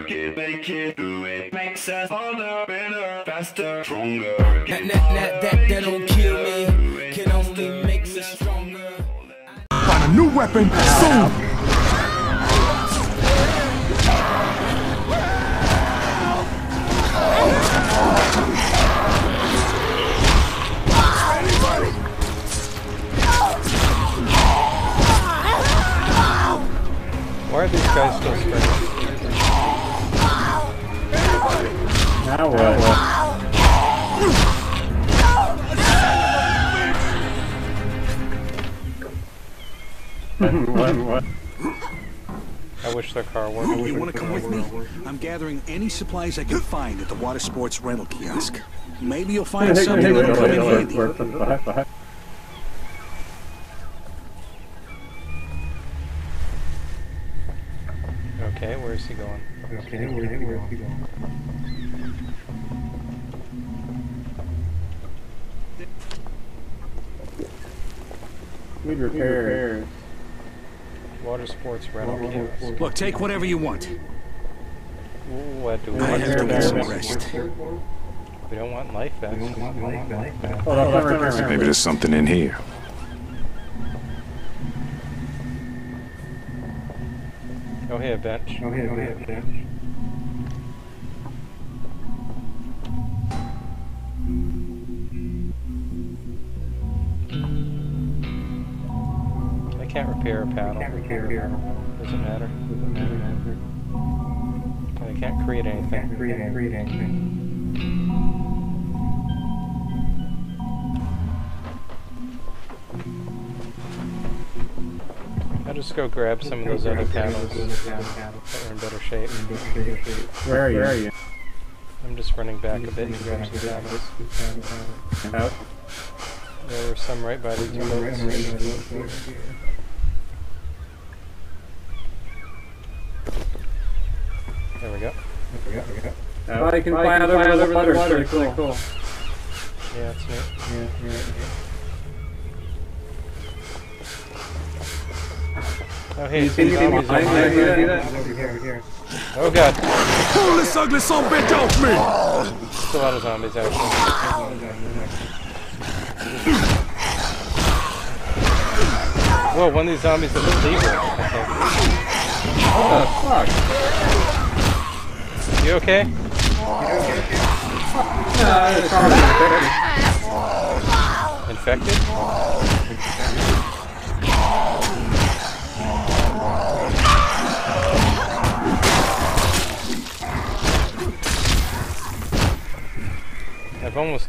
work it, make it, do it. Makes us harder, better, faster, stronger. That, that, that, that, that don't kill me, can only make us stronger. Find a new weapon soon. Why are these guys still spinning? Now what? what? What? I wish their car worked. You want to come with me? I'm gathering any supplies I can find at the water sports rental kiosk. Maybe you'll find something that'll come in handy. Okay, where is he going? Okay, where where is he going? Need repairs. Water sports rental kiosk. Look, take whatever you want. What do we I want? have to get some rest. We don't want life vests. Hold on, hold on, hold on. Maybe there's something in here. Oh, hey, a bench. Oh, here, here, here. I can't repair a paddle. Here, here. Doesn't matter. Doesn't matter. I can't create anything. Can't create, create anything. Just go grab some of those other paddles that are in better shape. Where are you? Where are you? I'm just running back a bit and grab some paddles. Out. There were some right by the two boats. There we go. There we Oh, you can fly out over the water. It's really cool. Yeah, it's neat. Yeah, yeah, Oh, hey, Can you see zombies my over eyes? there. See that? Over here, over here. Oh god, Pull this ugly son of a bitch off me! there's a lot of zombies out Whoa, one of these zombies is a lever, I What the fuck? think. You okay? Uh, it's probably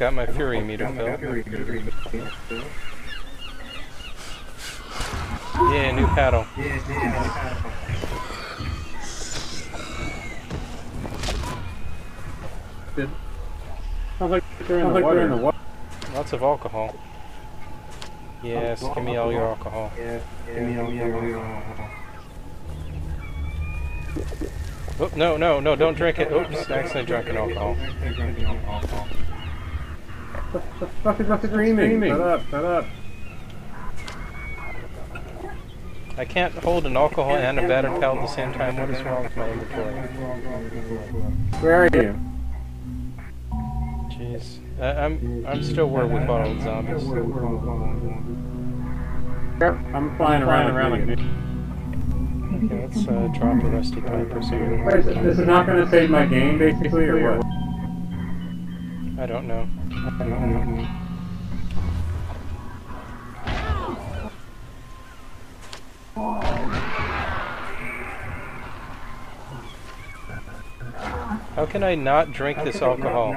almost got my oh, fury meter filled. Yeah, new paddle. Sounds like they're in the water. in the water. Lots of alcohol. Yes, give me all your alcohol. Yeah, give me all your. Oh, no, no, no, don't drink it. Oops, accidentally drank an alcohol. The fuck is up screaming? Shut up, shut up. I can't hold an alcohol and a battered paddle at the same time. What is wrong with my inventory? Where are you? Jeez. I, I'm I'm still where we fought all the zombies. Yep, I'm flying around around like Okay, let's uh, drop a rusty pipe or something. Wait, this is not going to save my game, basically, or what? I don't know. How can I not drink this alcohol?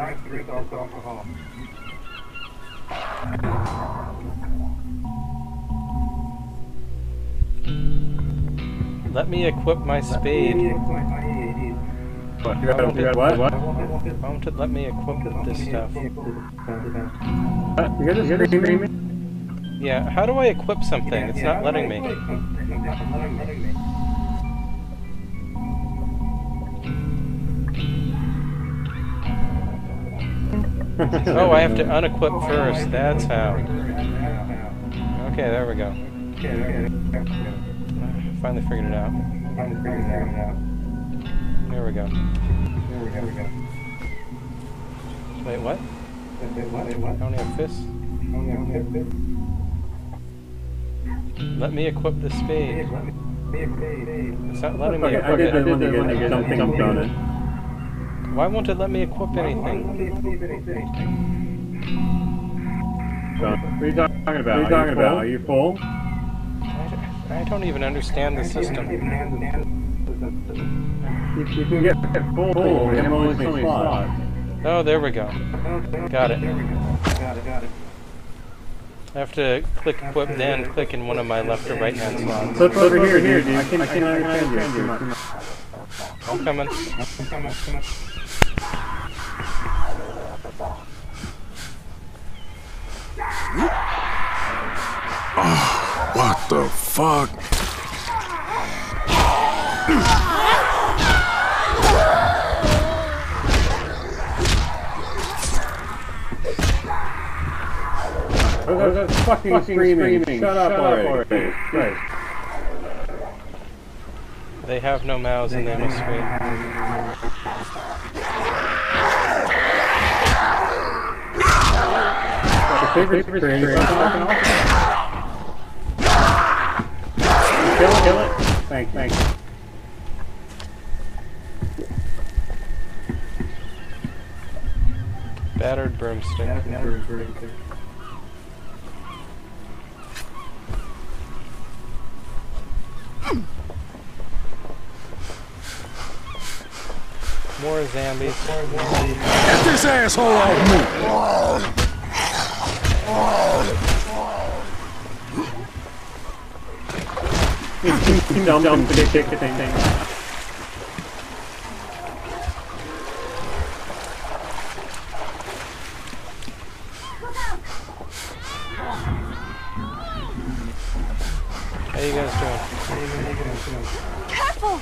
Let me equip my spade. What? You got, you got what? What? Why won't it let me equip this stuff? What? You got this screaming? Yeah, how do I equip something? It's not letting me. Oh, I have to unequip first. That's how. Okay, there we go. Finally figured it out. There we we go. Wait, what? I only have fists? Let me equip the spade. It's not letting me Okay, I equip did it. the one that get jumping jumped on it. Why won't it let me equip anything? What are you talking about? What are you talking about? Are you full? I d- I don't even understand the system. You, you can get full. full. We have only so many slots. Oh, there we go. Got it. I have to click equip, then click in one of my left or right hand slots. Flip over here, dude. I can't, I can't understand you. I'm coming. What the fuck? Oh, that's fucking, fucking screaming. Shut, up already. Right. They have no mouths and they must scream. The favorite scream is awesome. Kill it, kill it. Thank you. Thank you. Battered broomstick. More zombies. Get this asshole off me! Dump, dump, tick, tick, tick, tick. How you guys doing? Careful!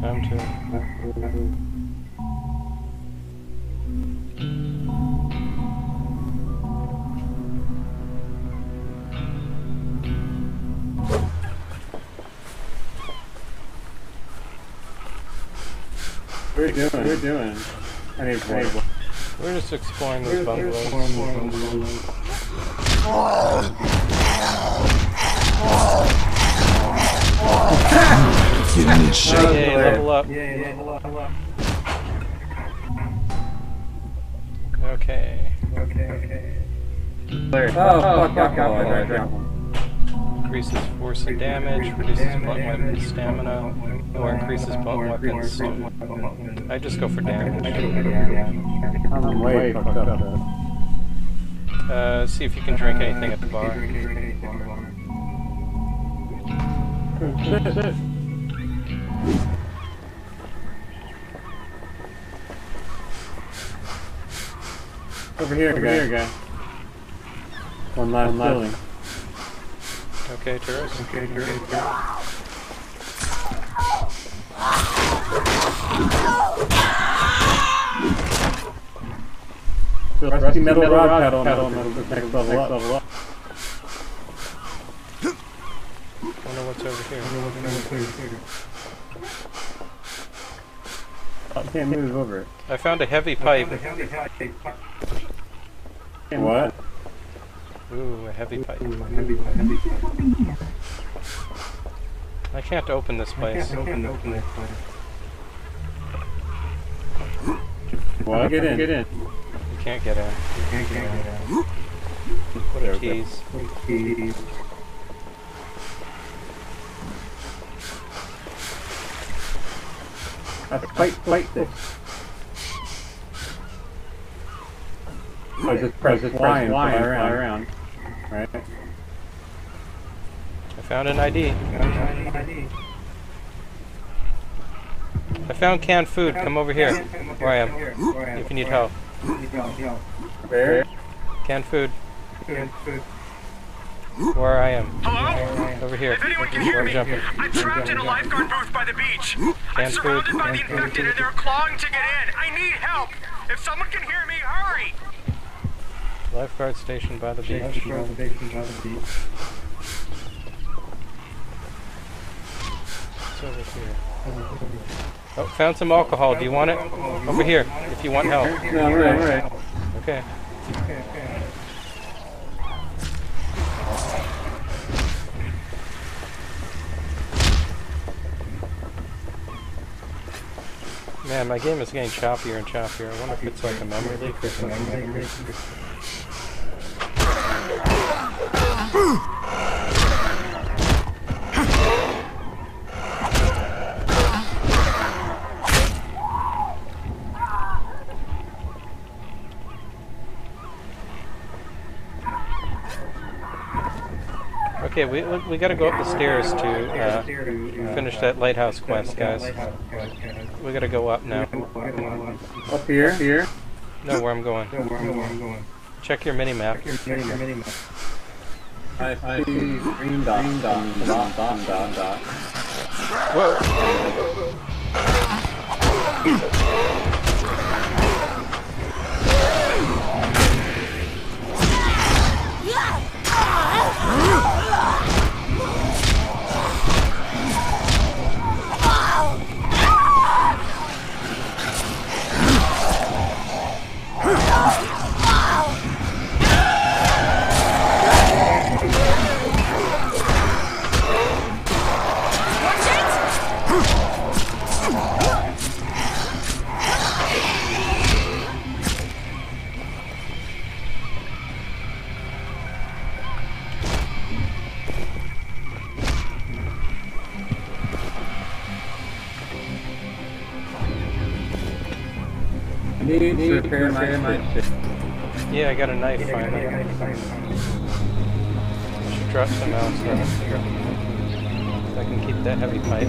Time to. What are you doing? What are you doing? I need water. We're just exploring those bungalows. Get in this shit. Yay, level up. Okay. Oh, fuck, fuck, fuck, fuck. Increases force and damage, reduces blunt weapon stamina, or increases blunt weapons. stu- I just go for damage. I'm way fucked up. Uh, see if you can drink anything at the bar. Sit, sit. Over here, Over guy. here, guy. One last, One last. building. Okay, tourist. Okay, great. Rusty metal rod pedal, pedal, metal, next level up. Level up. Wonder what's over here. I can't move over it. I found a heavy pipe. What? Ooh, a heavy pipe. I can't open this place. Can't open this What? Get in. Get in. You can't get in. What a tease. That's fight, fight this. Oh, just press, just flying, flying, fly around. Right. I found an ID. I found canned food. Come over here. Where I am. If you need help. Where? Canned food. Canned food. Where I am. Hello? Over here. If anyone can hear I'm me, jumping. I'm trapped in a lifeguard booth by the beach. I'm Canned food. surrounded by the infected and they're clawing to get in. I need help. If someone can hear me, hurry. Lifeguard station by the beach. It's over here. Oh, found some alcohol. Do you want it? Over here, if you want help. No, I'm right, right. Okay. Man, my game is getting choppier and choppier. I wonder if it's like a memory leak or something. Okay, we, we, we gotta go up the stairs to uh, finish that lighthouse quest, guys. We gotta go up now. Up here, here. Know where I'm going. Check your mini map. I see green dot, green dot, dot, dot, dot, dot. Whoa! I need to repair my ship. Yeah, I got a knife finally. I should drop some else so I can keep that heavy pipe.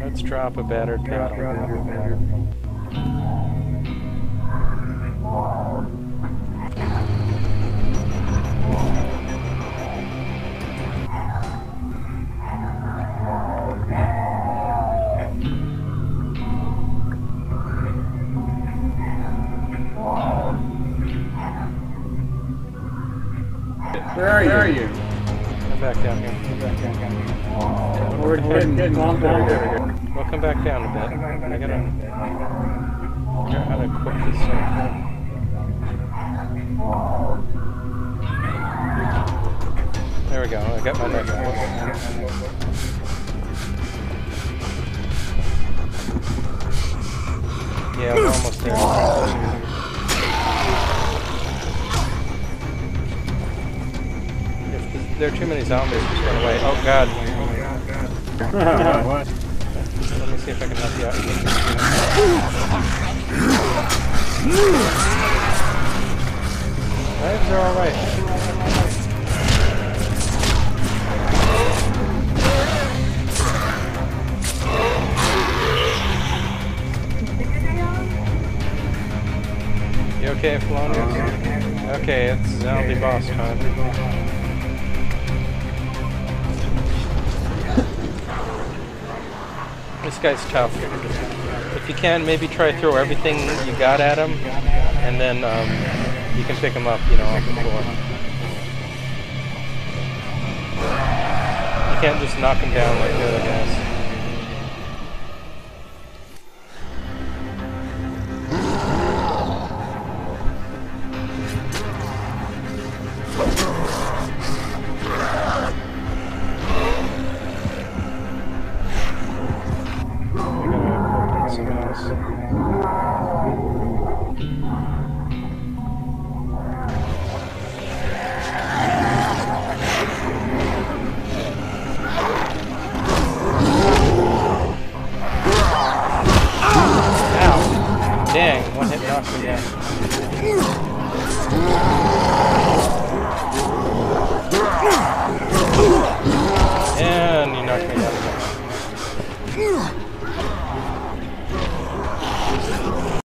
Let's drop a battered paddle. Where are you? Where are you? Come back down here. We're getting, getting on over here. Well, come back down a bit. I gotta figure out how to equip this thing. There we go. I got my knife. Yeah, we're almost there. There are too many zombies, just run away. Oh god. what? Let me see if I can help you out. Knives are alright. You okay, Felonius? Okay, it's zombie boss time. Guy's tough. If you can, maybe try to throw everything you got at him, and then um, you can pick him up, you know, off the floor. You can't just knock him down like the other guys.